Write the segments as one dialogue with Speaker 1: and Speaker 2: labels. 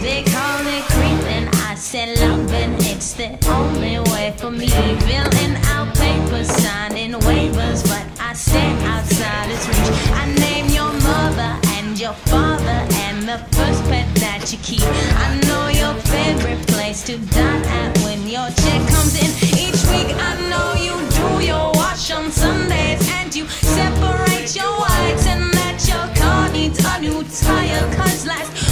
Speaker 1: They call it creeping, I said loving. It's the only way for me. Filling out papers, signing waivers, but I stand outside its reach. I name your mother and your father and the first pet that you keep. I know your favorite place to dine at when your check comes in. Each week I know you do your wash on Sundays and you separate your whites and that your car needs a new tire. Cause last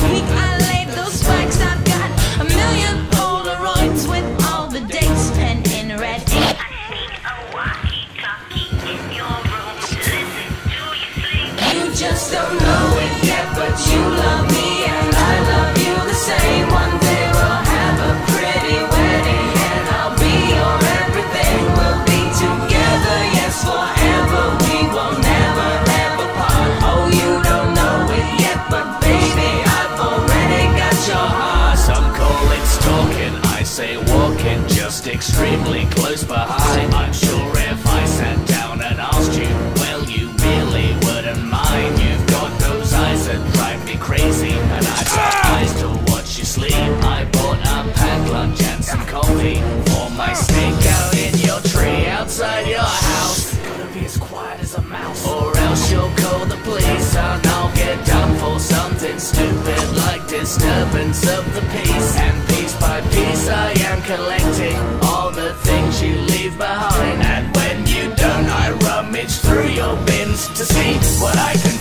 Speaker 2: walking just extremely close behind. I'm sure if I sat down. by piece I am collecting all the things you leave behind. And when you don't I rummage through your bins to see what I can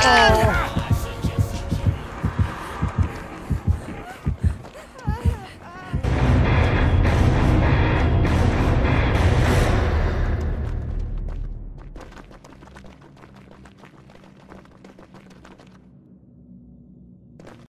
Speaker 2: Oh.